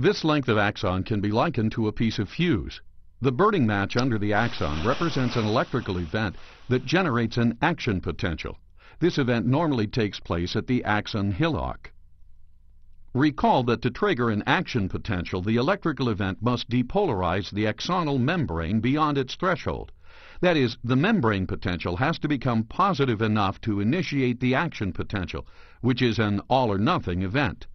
This length of axon can be likened to a piece of fuse. The burning match under the axon represents an electrical event that generates an action potential. This event normally takes place at the axon hillock. Recall that to trigger an action potential, the electrical event must depolarize the axonal membrane beyond its threshold. That is, the membrane potential has to become positive enough to initiate the action potential, which is an all-or-nothing event.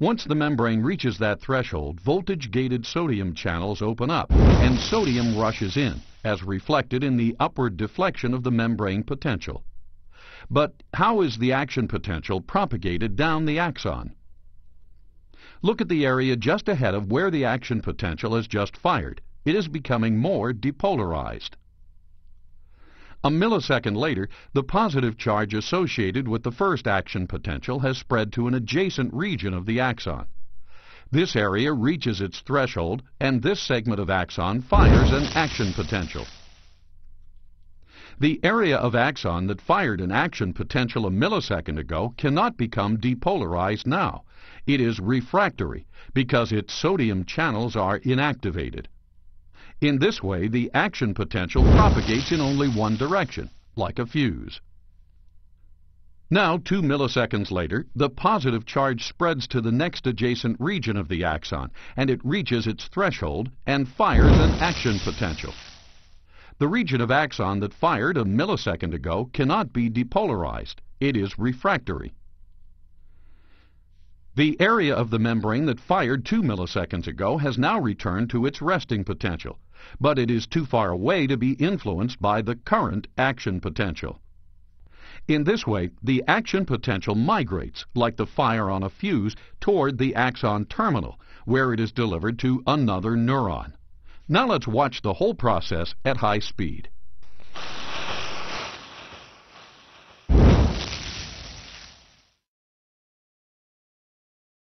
Once the membrane reaches that threshold, voltage-gated sodium channels open up, and sodium rushes in, as reflected in the upward deflection of the membrane potential. But how is the action potential propagated down the axon? Look at the area just ahead of where the action potential has just fired. It is becoming more depolarized. A millisecond later, the positive charge associated with the first action potential has spread to an adjacent region of the axon. This area reaches its threshold, and this segment of axon fires an action potential. The area of axon that fired an action potential a millisecond ago cannot become depolarized now. It is refractory because its sodium channels are inactivated. In this way, the action potential propagates in only one direction, like a fuse. Now, two milliseconds later, the positive charge spreads to the next adjacent region of the axon, and it reaches its threshold and fires an action potential. The region of axon that fired a millisecond ago cannot be depolarized. It is refractory. The area of the membrane that fired two milliseconds ago has now returned to its resting potential, but it is too far away to be influenced by the current action potential. In this way, the action potential migrates, like the fire on a fuse, toward the axon terminal, where it is delivered to another neuron. Now let's watch the whole process at high speed.